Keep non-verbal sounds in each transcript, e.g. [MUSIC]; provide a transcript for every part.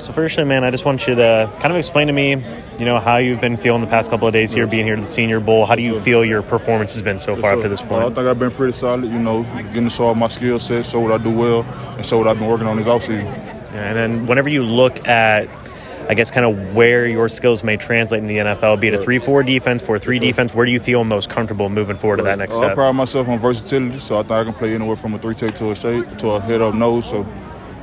So firstly, man, I just want you to kind of explain to me, you know, how you've been feeling the past couple of days here, being here to the Senior Bowl. How do you feel your performance has been so far up to this point? I think I've been pretty solid, you know, getting to show my skill set, show what I do well, and show what I've been working on this offseason. And then whenever you look at, I guess, kind of where your skills may translate in the NFL, be it a three-four defense, four-three defense, where do you feel most comfortable moving forward to that next Uh, I pride myself on versatility, so I think I can play anywhere from a three tech to a shape to a head up nose, so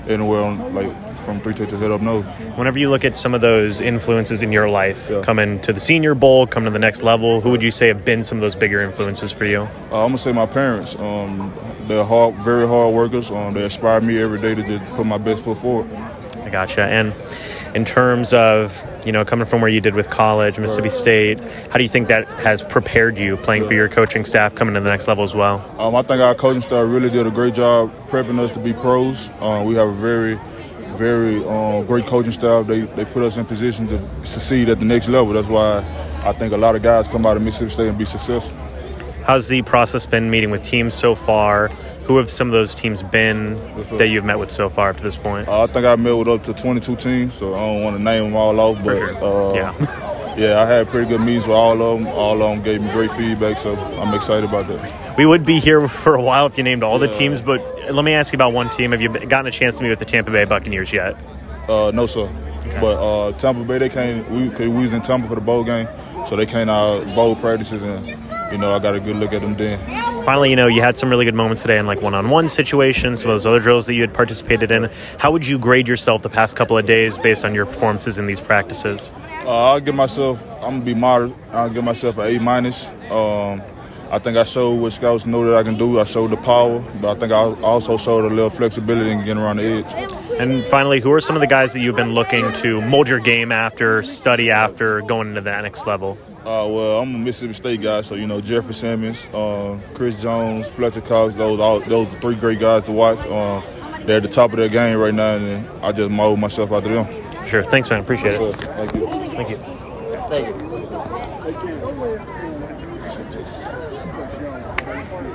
anywhere on like from three tech to head up nose. Whenever you look at some of those influences in your life, Yeah. coming to the Senior Bowl, coming to the next level, who would you say have been some of those bigger influences for you? Uh, I'm gonna say my parents. Um, they're hard, very hard workers. Um, they inspire me every day to just put my best foot forward. I gotcha. And in terms of you know coming from where you did with college, Mississippi State, how do you think that has prepared you playing for your coaching staff coming to the next level as well? Um, I think our coaching staff really did a great job prepping us to be pros. Uh, we have a very, very um, great coaching staff. They they put us in position to succeed at the next level. That's why I think a lot of guys come out of Mississippi State and be successful. How's the process been meeting with teams so far? Who have some of those teams been that you've met with so far up to this point? Uh, I think I met with up to 22 teams, so I don't want to name them all off, but sure. uh, Yeah. [LAUGHS] yeah, I had pretty good meetings with all of them. All of them gave me great feedback, so I'm excited about that. We would be here [LAUGHS] for a while if you named all the teams, but let me ask you about one team. Have you gotten a chance to meet with the Tampa Bay Buccaneers yet? Uh, no, sir. But uh, Tampa Bay, they came. We, we was in Tampa for the bowl game, so they came out bowl practices, and you know I got a good look at them then. Finally, you know, you had some really good moments today in like one-on-one situations, some of those other drills that you had participated in. How would you grade yourself the past couple of days based on your performances in these practices? Uh, I'll give myself. I'm gonna be moderate. I'll give myself an A minus. Um, I think I showed what scouts know that I can do. I showed the power, but I think I also showed a little flexibility in getting around the edge. And finally, who are some of the guys that you've been looking to mold your game after, study after, going into that next level? Uh, well, I'm a Mississippi State guy, so you know Jeffery Simmons, uh, Chris Jones, Fletcher Cox. Those all, those are three great guys to watch. Uh, they're at the top of their game right now, and I just mold myself after them. Sure. Thanks, man. Appreciate So, it. thank you. Thank you. Thank you.